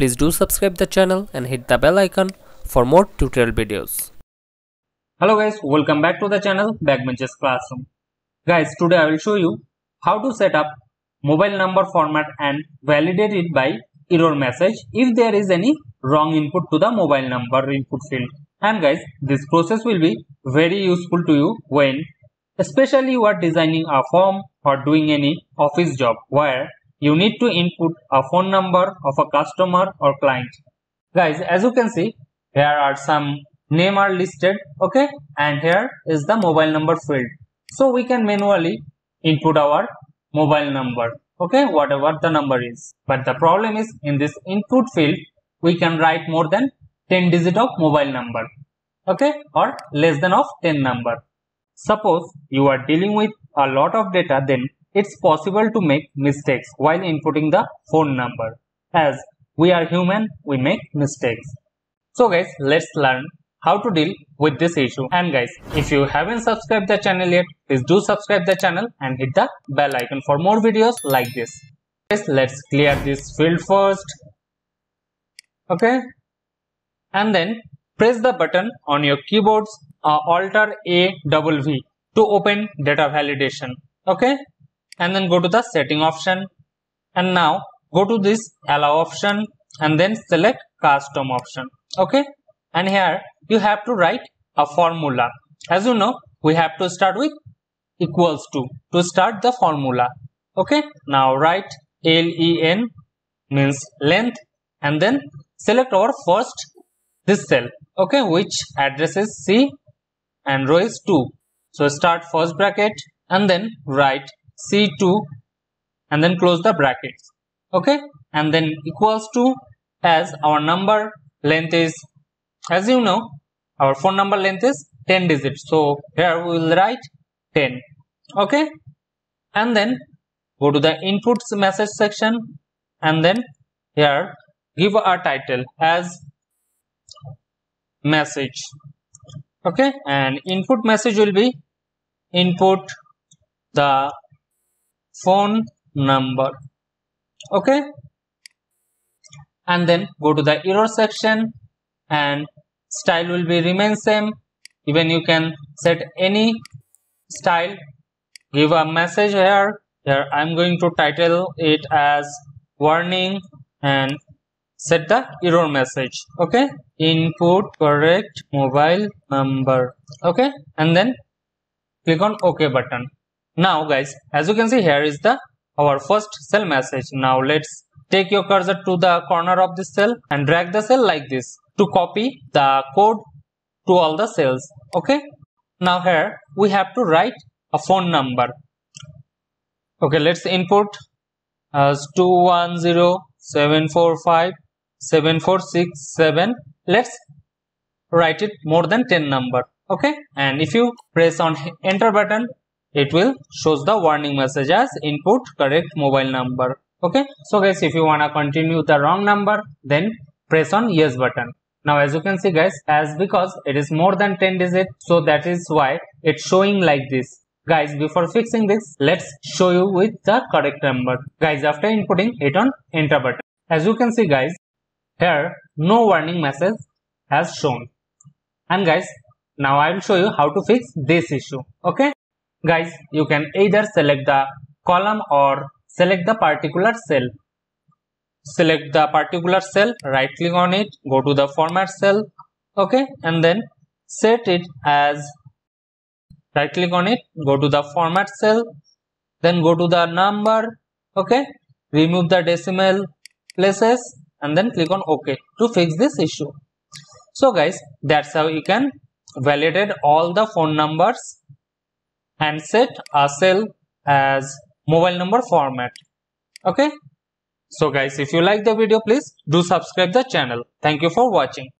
Please do subscribe the channel and hit the bell icon for more tutorial videos. Hello guys, welcome back to the channel Backbenchers Classroom. Guys, today I will show you how to set up mobile number format and validate it by error message if there is any wrong input to the mobile number input field. And guys, this process will be very useful to you when especially you are designing a form or doing any office job where you need to input a phone number of a customer or client. Guys, as you can see, here are some name are listed, okay, and here is the mobile number field. So we can manually input our mobile number, okay, whatever the number is. But the problem is in this input field, we can write more than 10 digit of mobile number, okay, or less than of 10 number. Suppose you are dealing with a lot of data, then it's possible to make mistakes while inputting the phone number. As we are human, we make mistakes. So guys, let's learn how to deal with this issue. And guys, if you haven't subscribed the channel yet, please do subscribe the channel and hit the bell icon for more videos like this. Guys, let's clear this field first. Okay. And then press the button on your keyboards uh, Alter A double V to open data validation. Okay and then go to the setting option. And now go to this allow option and then select custom option. Okay? And here you have to write a formula. As you know we have to start with equals to to start the formula. Okay? Now write len means length and then select our first this cell. Okay? Which address is c and row is 2 so start first bracket and then write C2 and then close the brackets. Okay. And then equals to as our number length is as you know our phone number length is 10 digits. So here we will write 10. Okay. And then go to the inputs message section and then here give a title as message okay and input message will be input the phone number. Okay? And then go to the error section and style will be remain same. Even you can set any style. Give a message here. Here i'm going to title it as warning and set the error message. Okay? Input correct mobile number. Okay? And then click on ok button now guys, as you can see here is the our first cell message. Now let's take your cursor to the corner of this cell and drag the cell like this to copy the code to all the cells. Okay. Now here we have to write a phone number. Okay, let's input as 21074574667. Let's write it more than 10 number. Okay, and if you press on enter button, it will shows the warning message as input correct mobile number. Okay? So guys if you want to continue the wrong number then press on yes button. Now as you can see guys as because it is more than 10 digit so that is why it's showing like this. Guys before fixing this let's show you with the correct number. Guys after inputting hit on enter button. As you can see guys here no warning message has shown. And guys now i will show you how to fix this issue. Okay guys you can either select the column or select the particular cell. Select the particular cell right click on it go to the format cell okay and then set it as right click on it go to the format cell then go to the number okay remove the decimal places and then click on ok to fix this issue. So guys that's how you can validate all the phone numbers and set a cell as mobile number format. Okay? So guys if you like the video please do subscribe the channel. Thank you for watching